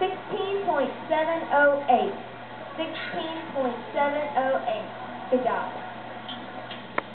16.708. 16.708. Good job.